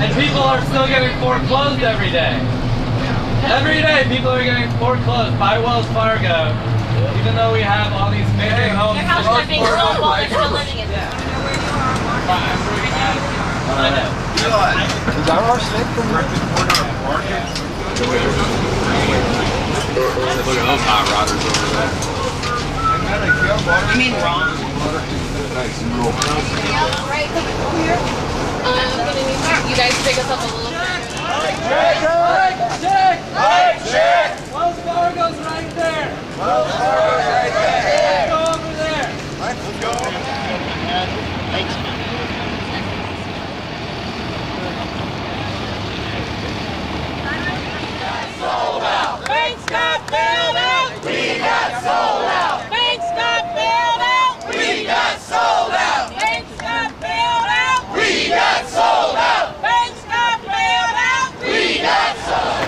And people are still getting foreclosed every day. Every day, people are getting foreclosed by Wells Fargo, even though we have all these amazing homes. Their houses are being sold while they're still living in them. I know. Is that our snake from Look at those hot rodders over there. You mean wrong? You guys pick us up a little Check! Check! Check! Wells Fargo's right there. Wells Fargo's right there. Go over there. Banks got bailed out. We got sold out. Banks got bailed out. We got sold out. Banks got bailed out. We got sold out. Banks got bailed out. We got sold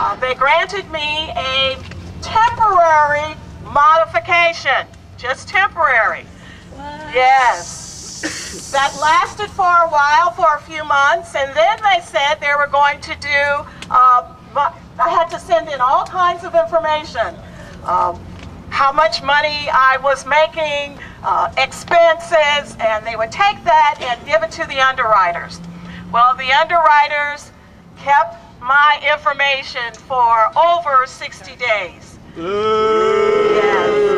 Uh, they granted me a temporary modification, just temporary. Yes. That lasted for a while, for a few months, and then they said they were going to do, uh, I had to send in all kinds of information. Um, how much money I was making, uh, expenses, and they would take that and give it to the underwriters. Well, the underwriters kept my information for over 60 days. Yes.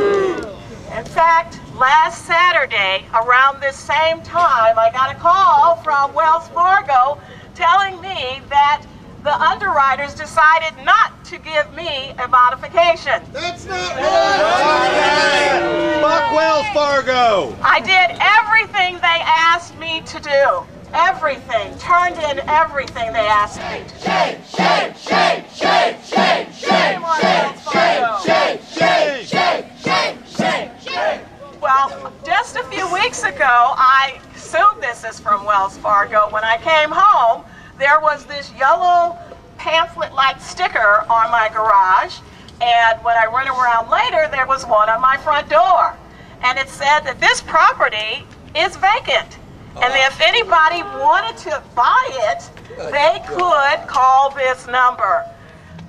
In fact, last Saturday, around this same time, I got a call from Wells Fargo telling me that the underwriters decided not to give me a modification. That's not right! Fuck Wells Fargo! I did everything they asked me to do. Everything. Turned in everything they asked me. Shame, shame, shame, shame, shame, shame, Wells Fargo. shame, shame, shame, shame, shame, shame. Well, just a few weeks ago, I assume this is from Wells Fargo. When I came home, there was this yellow pamphlet like sticker on my garage. And when I went around later, there was one on my front door. And it said that this property is vacant. And if anybody wanted to buy it, they could call this number.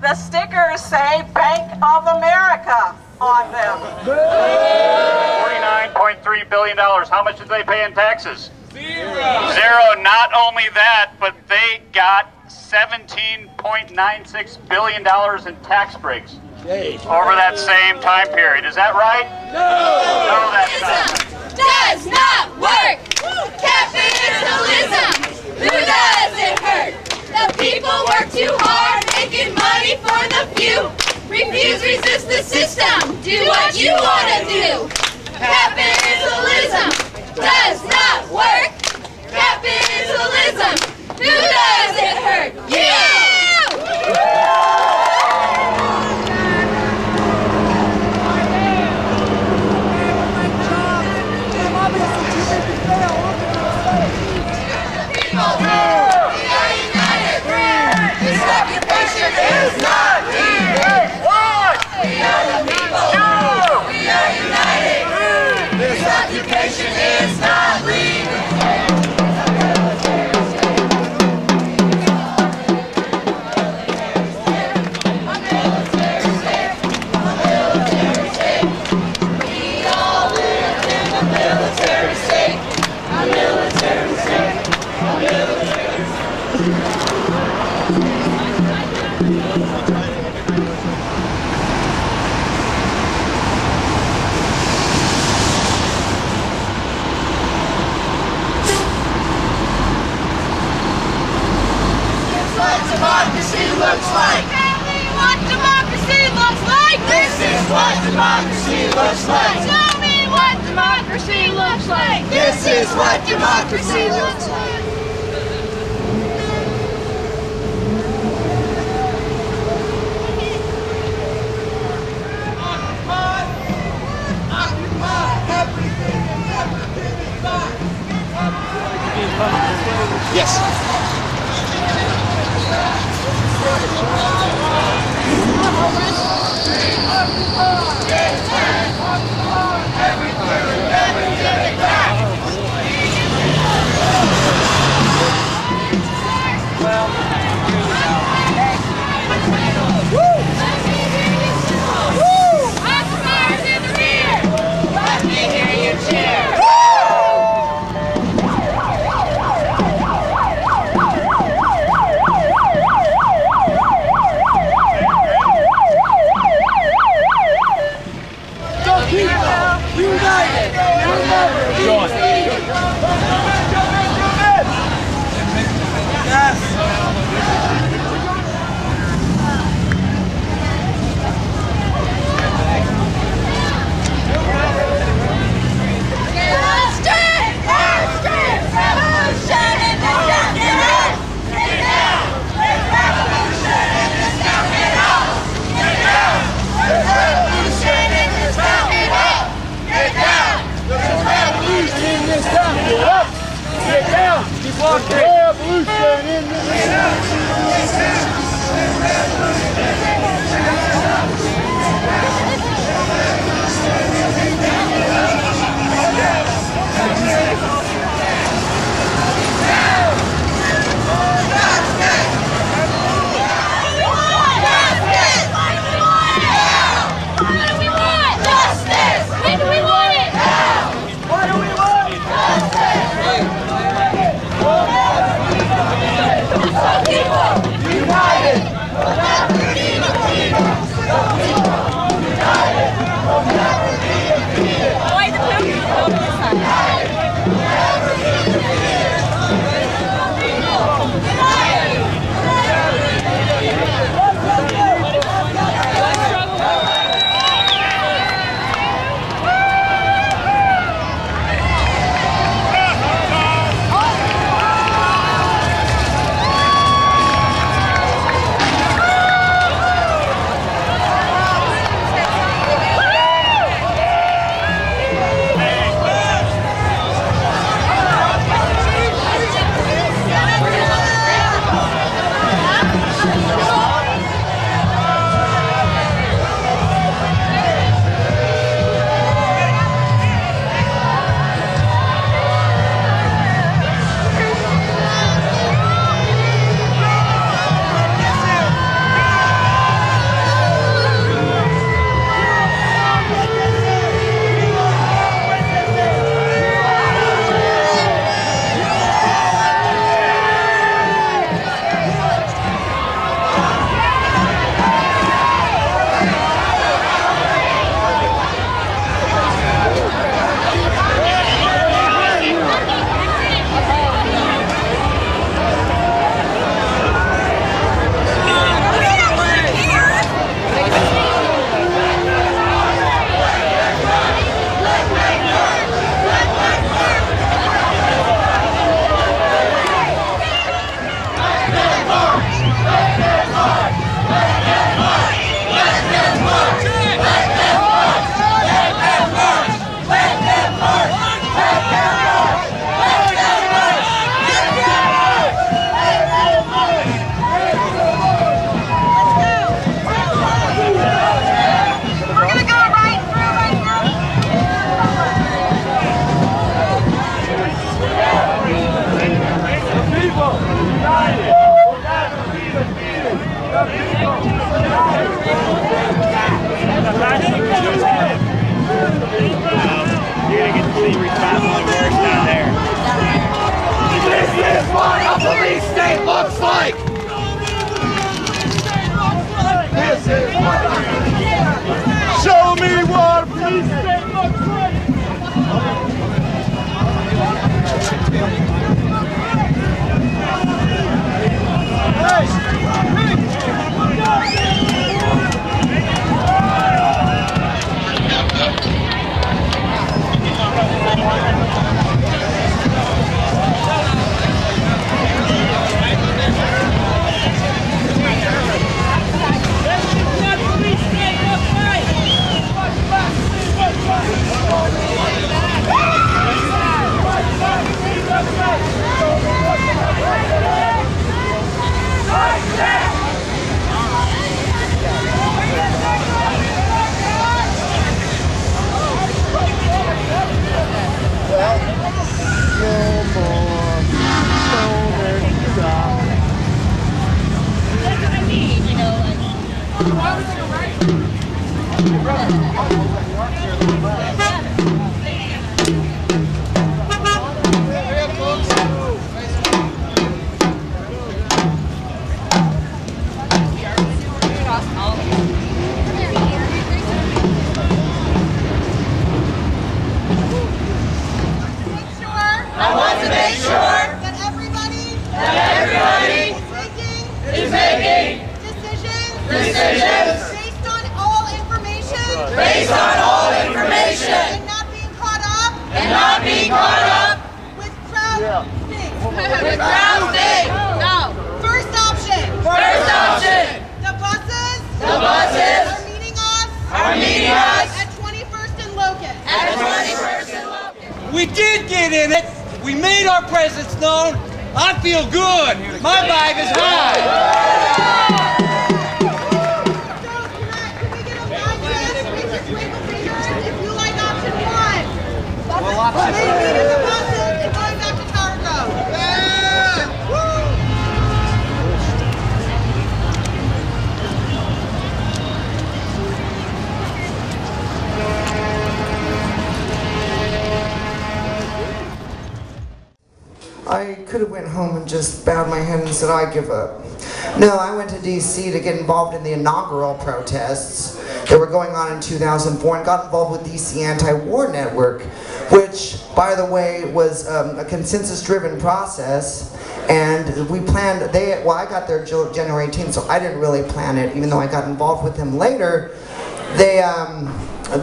The stickers say Bank of America on them. $49.3 billion. How much did they pay in taxes? Zero. Not only that, but they got $17.96 billion in tax breaks over that same time period. Is that right? No, that's not. Does not work. Capitalism. Who does it hurt? The people work too hard, making money for the few. Refuse, resist the system. Do what you want to do. Capitalism does not work. Capitalism. Who does it hurt? You. looks like. Show me what democracy looks like. This is what democracy looks like. Yes. yes. Everything! Wilson in the did in it. We made our presence known. I feel good. My vibe is high. So, have went home and just bowed my head and said I give up. No, I went to D.C. to get involved in the inaugural protests that were going on in 2004 and got involved with D.C. Anti-War Network, which, by the way, was um, a consensus-driven process. And we planned, they, well, I got there January 18th, so I didn't really plan it, even though I got involved with them later. They, um,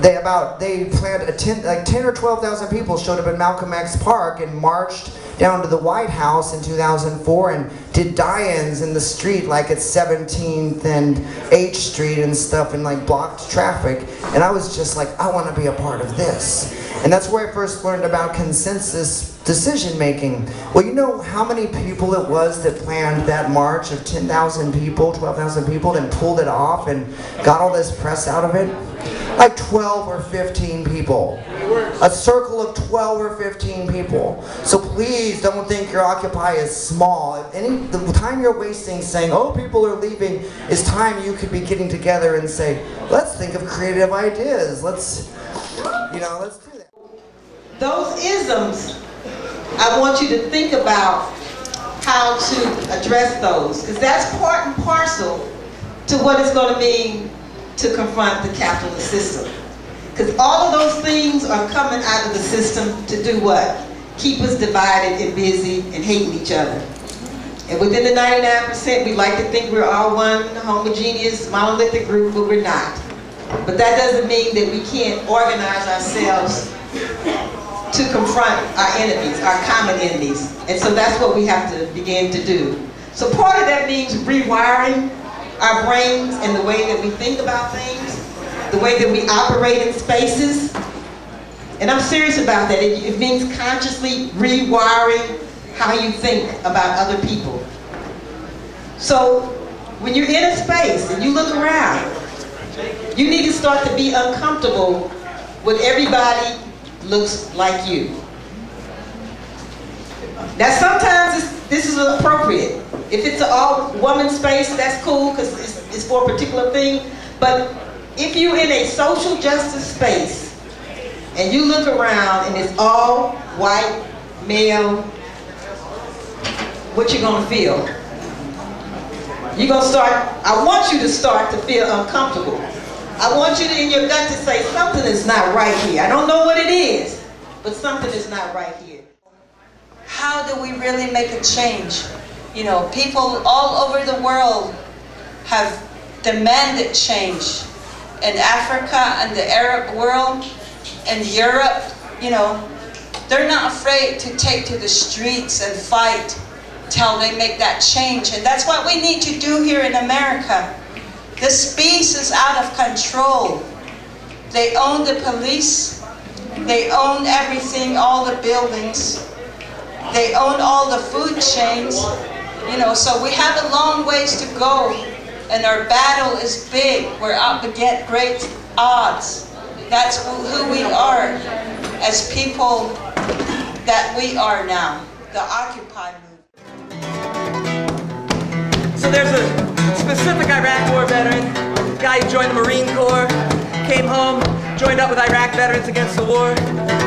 they about they planned a ten like ten or twelve thousand people showed up in Malcolm X Park and marched down to the White House in 2004 and did die-ins in the street like at 17th and H Street and stuff and like blocked traffic and I was just like I want to be a part of this and that's where I first learned about consensus decision making. Well, you know how many people it was that planned that march of 10,000 people, 12,000 people, and pulled it off and got all this press out of it? Like 12 or 15 people. A circle of 12 or 15 people. So please don't think your Occupy is small. Any, the time you're wasting saying, oh, people are leaving, is time you could be getting together and say, let's think of creative ideas. Let's, you know, let's do that. those isms, I want you to think about how to address those, because that's part and parcel to what it's going to mean to confront the capitalist system. Because all of those things are coming out of the system to do what? Keep us divided and busy and hating each other. And within the 99%, we like to think we're all one homogeneous, monolithic group, but we're not. But that doesn't mean that we can't organize ourselves to confront our enemies, our common enemies. And so that's what we have to begin to do. So part of that means rewiring our brains and the way that we think about things, the way that we operate in spaces. And I'm serious about that. It, it means consciously rewiring how you think about other people. So when you're in a space and you look around, you need to start to be uncomfortable with everybody looks like you. Now sometimes this, this is appropriate. If it's an all woman space, that's cool because it's for a particular thing, but if you're in a social justice space and you look around and it's all white, male, what you gonna feel? You're gonna start, I want you to start to feel uncomfortable. I want you to, in your gut to say, something is not right here. I don't know what it is, but something is not right here. How do we really make a change? You know, people all over the world have demanded change. In Africa and the Arab world and Europe, you know, they're not afraid to take to the streets and fight till they make that change. And that's what we need to do here in America. This beast is out of control. They own the police. They own everything, all the buildings. They own all the food chains. You know, so we have a long ways to go. And our battle is big. We're up against great odds. That's who we are as people that we are now, the Occupy movement. So there's a specific Iraq War veteran, guy who joined the Marine Corps, came home, joined up with Iraq veterans against the war,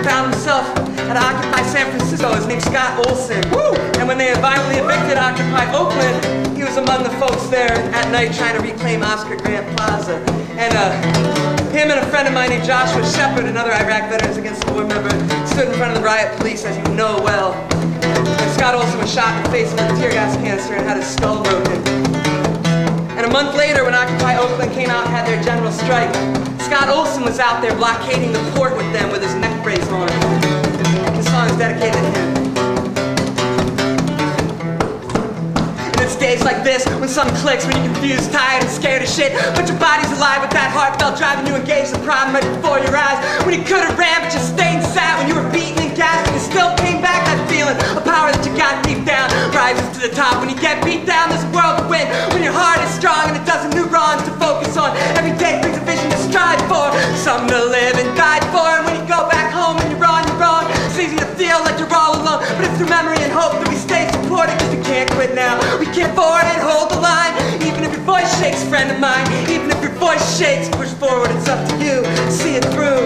found himself at Occupy San Francisco. His name's Scott Olsen. Woo! And when they had violently evicted Occupy Oakland, he was among the folks there at night trying to reclaim Oscar Grant Plaza. And uh, him and a friend of mine named Joshua Shepard, another Iraq Veterans Against the War member, stood in front of the riot police, as you know well. And Scott Olsen was shot in the face with a tear gas canister and had his skull broken. And a month later, when Occupy Oakland came out and had their general strike, Scott Olsen was out there blockading the port with them with his neck brace on. This song is dedicated to him. And it's days like this when something clicks, when you're confused, tired, and scared of shit. But your body's alive with that heartfelt driving you engage the problem right before your eyes. When you could have ran, but you stayed sat. When you were beaten and gassed, and you still came back. That feeling, a power that you got deep down, rises to the top. When you get beat down, there's a world to win. When your heart is strong and it doesn't new wrongs to focus on. Every day brings strive for, something to live and die for. And when you go back home and you're on your own, it's easy to feel like you're all alone. But it's through memory and hope that we stay supported, cause we can't quit now. We can't forward and hold the line. Even if your voice shakes, friend of mine. Even if your voice shakes, push forward, it's up to you. See it through.